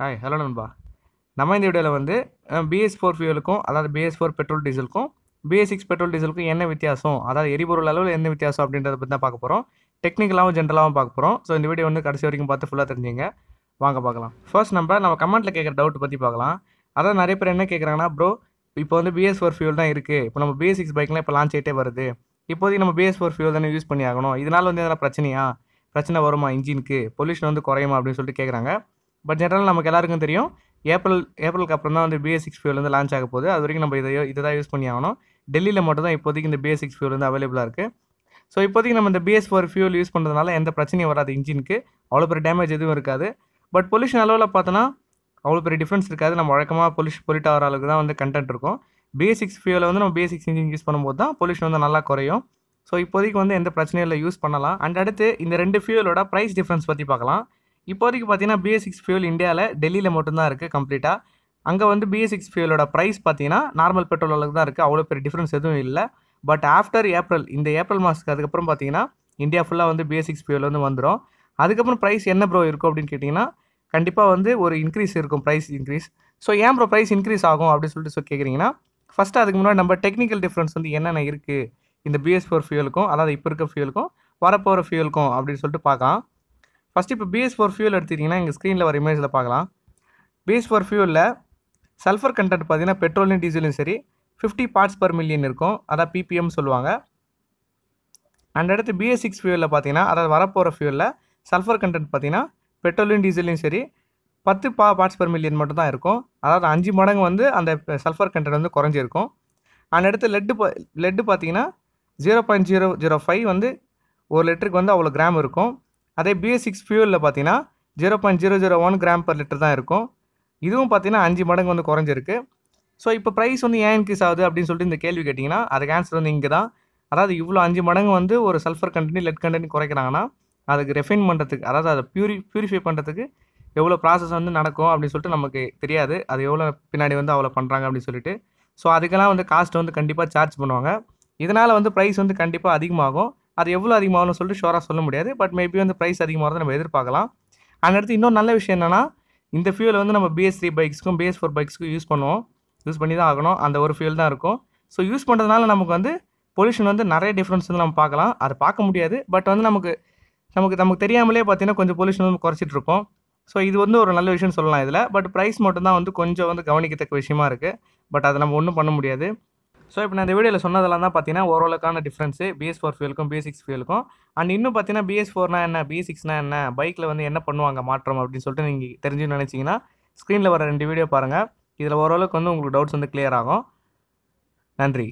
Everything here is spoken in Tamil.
ஹாய் ஹலோ நண்பா. நம்ம இந்த வீடியோவில் வந்து பிஎஸ் ஃபோர் ஃபியூலுக்கும் அதாவது பிஎஸ் ஃபோர் பெட்ரோல் டீசலுக்கும் பிஎஸ் சிக்ஸ் பெட்ரோல் டீசலுக்கும் என்ன வித்தியாசம்? அதாவது எரிபொருள் அளவில் என்ன வித்தியாசம் அப்படின்றத பற்றி தான் பார்க்க போகிறோம் டெக்னிக்கலாகவும் ஜென்ரலாகவும் பார்க்க போகிறோம் ஸோ இந்த வீடியோ வந்து கடைசி வரைக்கும் பார்த்து ஃபுல்லாக தெரிஞ்சுங்க. வாங்க பார்க்கலாம். ஃபர்ஸ்ட் நம்ம நம்ம கமெண்ட்டில் கேட்குற டவுட் பற்றி பார்க்கலாம். அதாவது நிறைய பேர் என்ன கேட்குறாங்கன்னா ப்ரோ இப்போ வந்து பிஎஸ் ஃபோர் ஃபியூல் தான் இருக்குது இப்போ நம்ம பிஎஸ் சிக்ஸ் பைக்லாம் இப்போ லான்ச் ஆகிட்டே வருது. இப்போதைக்கு நம்ம பிஎஸ் ஃபோர் ஃபியூல் தானே யூஸ் பண்ணி ஆகணும். இதனால் வந்து எதனா பிரச்சனையா? பிரச்சனை வருமா? இன்ஜினுக்கு? பொல்யூஷன் வந்து குறையுமா? அப்படின்னு சொல்லிட்டு கேட்குறாங்க பட் ஜென்ரல் நமக்கு எல்லாருக்கும் தெரியும். ஏப்ரல் ஏப்ரலுக்கு அப்புறம் தான் வந்து பிஎஸ் சிக்ஸ் ஃபியூல் வந்து லான்ச் ஆக போகுது. அது வரைக்கும் நம்ம இதை இதை தான் யூஸ் பண்ணி ஆகணும். டெல்லியில் மட்டும் தான் இப்போதைக்கு இந்த பிஎஸ் சிக்ஸ் ஃபியூல் வந்து அவைலபிளாக இருக்குது ஸோ இப்போதைக்கு நம்ம இந்த பிஎஸ் ஃபோர் ஃபியூல் யூஸ் பண்ணுறதுனால எந்த பிரச்சனையும் வராது இன்ஜினுக்கு. அவ்வளோ பெரிய டேமேஜ் எதுவும் இருக்காது. பட் பொல்யூஷன் அளவில் பார்த்தோன்னா அவ்வளோ பெரிய டிஃப்ரென்ஸ் இருக்காது. நம்ம வழக்கமாக பொல்யூஷ் பொலிட் ஆகிற அளவுக்கு தான் வந்து கண்டென்ட் இருக்கும். பிஎஸ் சிக்ஸ் ஃபியூவில் வந்து நம்ம பிஎஸ் சிக்ஸ் இன்ஜின் யூஸ் பண்ணும்போது தான் பொல்யூஷன் வந்து நல்லா குறையும். ஸோ இப்போதைக்கு வந்து எந்த பிரச்சனையும் இல்லை யூஸ் பண்ணலாம். அண்ட் அடுத்து இந்த ரெண்டு ஃபியூலோட ப்ரைஸ் டிஃப்ரென்ஸ் பற்றி பார்க்கலாம். இப்போதைக்கு பார்த்தீங்கன்னா பிஎஸ் சிக்ஸ் ஃபியூல் இந்தியாவில் டெல்லியில் மட்டும்தான் இருக்குது கம்ப்ளீட்டாக அங்கே வந்து பிஎஸ் சிக்ஸ் ஃபியூலோட ப்ரைஸ் பார்த்தீங்கன்னா நார்மல் பெட்ரோல் அளவுக்கு தான் இருக்குது அவ்வளோ பெரிய டிஃப்ரென்ஸ் எதுவும் இல்லை. பட் ஆஃப்டர் ஏப்ரல் இந்த ஏப்ரல் மாதத்துக்கு அதுக்கப்புறம் பார்த்தீங்கன்னா இந்தியா ஃபுல்லாக வந்து பிஎஸ் சிக்ஸ் ஃபியூல் வந்து வந்துடும் அதுக்கப்புறம் ப்ரைஸ் என்ன ப்ரோ இருக்கும் அப்படின்னு கேட்டிங்கன்னா கண்டிப்பாக வந்து ஒரு இன்க்ரீஸ் இருக்கும் ப்ரைஸ் இன்க்ரீஸ் ஸோ ஏன் ப்ரோ ப்ரைஸ் இன்க்ரீஸ் ஆகும் அப்படின்னு சொல்லிட்டு சொல்லி கேட்குறீங்கன்னா ஃபஸ்ட்டு அதுக்கு முன்னாடி நம்ம டெக்னிக்கல் டிஃப்ரென்ஸ் வந்து என்னென்ன இருக்குது இந்த பிஎஸ் ஃபோர் ஃபியூலுக்கும் அதாவது இப்போ இருக்க ஃபியூலுக்கும் வரப்போகிற ஃபியூலுக்கும் அப்படின்னு சொல்லிட்டு பார்க்கலாம். ஃபஸ்ட்டு இப்போ பிஎஸ் ஃபோர் ஃபியூல் எடுத்துக்கிட்டிங்கன்னா எங்கள் ஸ்க்ரீனில் வர இமேஜில் பார்க்கலாம். பிஎஸ் ஃபோர் ஃபியூலில் சல்ஃபர் கண்டென்ட் பார்த்தீங்கன்னா பெட்ரோலையும் டீசலும் சரி ஃபிஃப்டி பார்ட்ஸ் பர் மில்லியன் இருக்கும். அதான் பிபிஎம் சொல்லுவாங்க. அண்ட் அடுத்து பிஎஸ் சிக்ஸ் ஃபியூலில் பார்த்தீங்கன்னா அதாவது வரப்போகிற ஃபியூலில் சல்ஃபர் கண்டென்ட் பார்த்தீங்கன்னா பெட்ரோலையும் டீசலையும் சரி பத்து பா பார்ட்ஸ் பர் மில்லியன் மட்டும் தான் இருக்கும். அதாவது அஞ்சு மடங்கு வந்து அந்த சல்ஃபர் கண்டென்ட் வந்து குறைஞ்சிருக்கும். அண்ட் அடுத்து லெட்டு பா லெட்டு பார்த்தீங்கன்னா zero point zero zero five வந்து ஒரு லிட்டருக்கு வந்து அவ்வளோ கிராம் இருக்கும். அதே பிஎஸ் சிக்ஸ் ஃபியூலில் பார்த்தீங்கன்னா zero point zero zero one gram per litre தான் இருக்கும். இதுவும் பார்த்தீங்கன்னா அஞ்சு மடங்கு வந்து குறைஞ்சிருக்கு. ஸோ இப்போ ப்ரைஸ் வந்து ஏன் இன்க்ரீஸ் ஆகுது அப்படின்னு சொல்லிட்டு இந்த கேள்வி கேட்டிங்கன்னா அதுக்கு ஆன்சர் வந்து இங்கே தான் அதாவது இவ்வளோ அஞ்சு மடங்கு வந்து ஒரு சல்ஃபர் கண்டென்ட் லெட் கண்டென்ட் குறைக்கிறாங்கன்னா அதுக்கு ரெஃபைன் பண்ணுறதுக்கு அதாவது அதை பியூரி பியூரிஃபை பண்ணுறதுக்கு எவ்வளோ ப்ராசஸ் வந்து நடக்கும் அப்படின்னு சொல்லிட்டு நமக்கு தெரியாது. அது எவ்வளோ பின்னாடி வந்து அவ்வளோ பண்ணுறாங்க அப்படின்னு சொல்லிட்டு. ஸோ அதுக்கெல்லாம் வந்து காஸ்ட் வந்து கண்டிப்பாக சார்ஜ் பண்ணுவாங்க. இதனால் வந்து ப்ரைஸ் வந்து கண்டிப்பாக அதிகமாகும். அது எவ்வளோ அதிகமாகும்னு சொல்லிட்டு ஷோராக சொல்ல முடியாது. பட் மேபி வந்து ப்ரைஸ் அதிகமாக நம்ம எதிர்பார்க்கலாம். அண்ட் அடுத்து இன்னொரு நல்ல விஷயம் என்னென்னா இந்த ஃபியூல் வந்து நம்ம பிஎஸ் த்ரீ பைக்ஸ்க்கும் பிஎஸ் ஃபோர் பைக்ஸ்க்கும் யூஸ் பண்ணுவோம். யூஸ் பண்ணி தான் ஆகணும். அந்த ஒரு ஃபியூல் தான் இருக்கும். ஸோ யூஸ் பண்ணுறதுனால நமக்கு வந்து பொல்யூஷன் வந்து நிறைய டிஃப்ரென்ஸ் வந்து நம்ம பார்க்கலாம். அதை பார்க்க முடியாது. பட் வந்து நமக்கு நமக்கு நமக்கு தெரியாமலே பார்த்தீங்கன்னா கொஞ்சம் பொல்யூஷன் வந்து குறைச்சிட்டு இருப்போம். ஸோ இது வந்து ஒரு நல்ல விஷயம் சொல்லலாம் இதில். பட் ப்ரைஸ் மட்டும்தான் வந்து கொஞ்சம் வந்து கவனிக்கத்தக்க விஷயமா இருக்குது பட் அதை நம்ம ஒன்றும் பண்ண முடியாது. ஸோ இப்போ நான் இந்த வீடியோவில் சொன்னதெல்லாம் தான் பார்த்தீங்கன்னா ஓரளவுக்கான டிஃப்ரென்ஸு பிஎஸ் ஃபோர் ஃபியூலுக்கும் பிஎஸ் சிக்ஸ் ஃபியூலுக்கும் அண்ட் இன்னும் பார்த்தீங்கன்னா பிஎஸ் ஃபோர்னா என்ன? பிஎஸ் சிக்ஸ்னா என்ன? பைக்கில் வந்து என்ன பண்ணுவாங்க? மாற்றம் அப்படின்னு சொல்லிட்டு நீங்கள் தெரிஞ்சுன்னு நினச்சிங்கன்னா ஸ்க்ரீனில் வர ரெண்டு வீடியோ பாருங்கள் இதில் ஓரளவுக்கு வந்து உங்களுக்கு டவுட்ஸ் வந்து கிளியர் ஆகும். நன்றி.